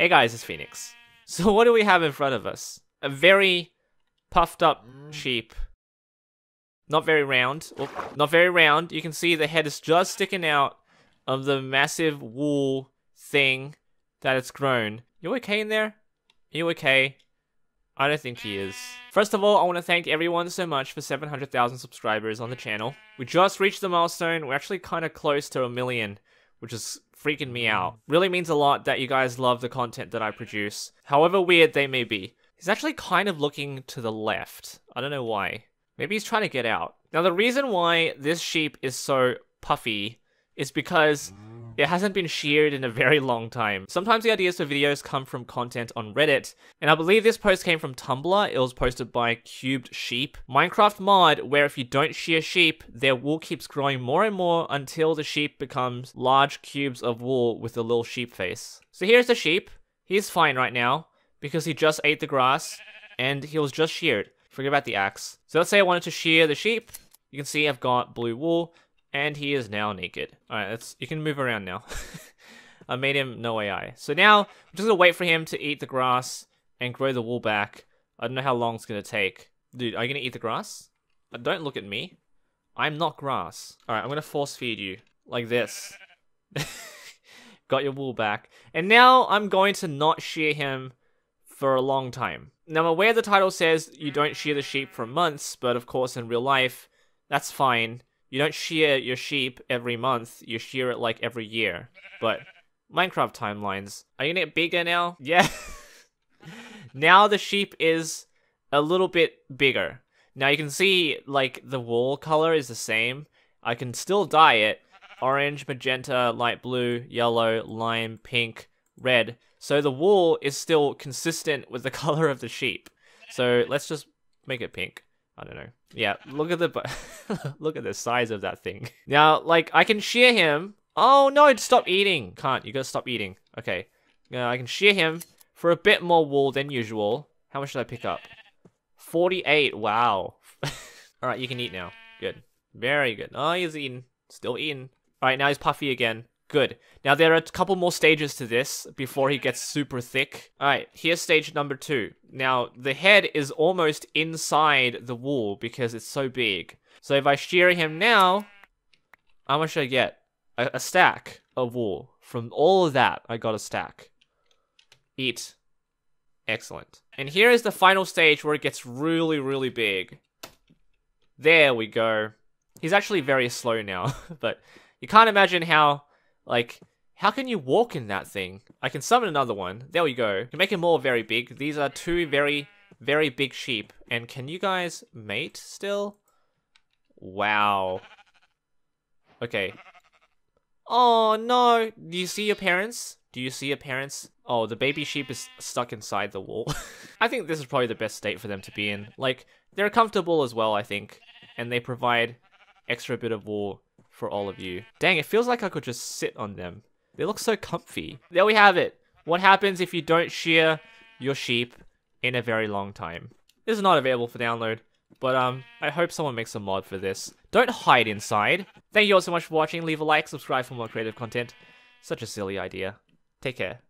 Hey guys, it's Phoenix. So what do we have in front of us? A very puffed up sheep. Not very round. Well, not very round. You can see the head is just sticking out of the massive wool thing that it's grown. You okay in there? You okay? I don't think he is. First of all, I want to thank everyone so much for 700,000 subscribers on the channel. We just reached the milestone. We're actually kind of close to a million, which is freaking me out. Mm. Really means a lot that you guys love the content that I produce, however weird they may be. He's actually kind of looking to the left. I don't know why. Maybe he's trying to get out. Now, the reason why this sheep is so puffy is because it hasn't been sheared in a very long time. Sometimes the ideas for videos come from content on Reddit, and I believe this post came from Tumblr. It was posted by Cubed Sheep. Minecraft mod where if you don't shear sheep, their wool keeps growing more and more until the sheep becomes large cubes of wool with a little sheep face. So here's the sheep. He's fine right now because he just ate the grass and he was just sheared. Forget about the axe. So let's say I wanted to shear the sheep. You can see I've got blue wool and he is now naked. Alright, let's you can move around now. I made him no AI. So now I'm just gonna wait for him to eat the grass and grow the wool back. I don't know how long it's gonna take. Dude, are you gonna eat the grass? Uh, don't look at me. I'm not grass. Alright, I'm gonna force feed you. Like this. Got your wool back. And now I'm going to not shear him for a long time. Now I'm aware the title says you don't shear the sheep for months, but of course in real life, that's fine you don't shear your sheep every month, you shear it like every year. But Minecraft timelines. Are you gonna get bigger now? Yeah. now the sheep is a little bit bigger. Now you can see like the wool color is the same. I can still dye it. Orange, magenta, light blue, yellow, lime, pink, red. So the wool is still consistent with the color of the sheep. So let's just make it pink. I don't know. Yeah, look at the look at the size of that thing. Now, like I can shear him. Oh no, stop eating. Can't. You gotta stop eating. Okay. Yeah, I can shear him for a bit more wool than usual. How much did I pick up? 48. Wow. Alright, you can eat now. Good. Very good. Oh, he's eating. Still eating. Alright, now he's puffy again. Good. Now there are a couple more stages to this before he gets super thick. Alright, here's stage number two. Now, the head is almost inside the wool because it's so big. So if I shear him now, how much should I get? A, a stack of wool. From all of that, I got a stack. Eat. Excellent. And here is the final stage where it gets really, really big. There we go. He's actually very slow now, but you can't imagine how like, how can you walk in that thing? I can summon another one. There we go. You make it more very big. These are two very, very big sheep. And can you guys mate still? Wow. Okay. Oh, no. Do you see your parents? Do you see your parents? Oh, the baby sheep is stuck inside the wall. I think this is probably the best state for them to be in. Like, they're comfortable as well, I think. And they provide extra bit of wool for all of you. Dang, it feels like I could just sit on them. They look so comfy. There we have it. What happens if you don't shear your sheep in a very long time? This is not available for download, but um, I hope someone makes a mod for this. Don't hide inside. Thank you all so much for watching. Leave a like, subscribe for more creative content. Such a silly idea. Take care.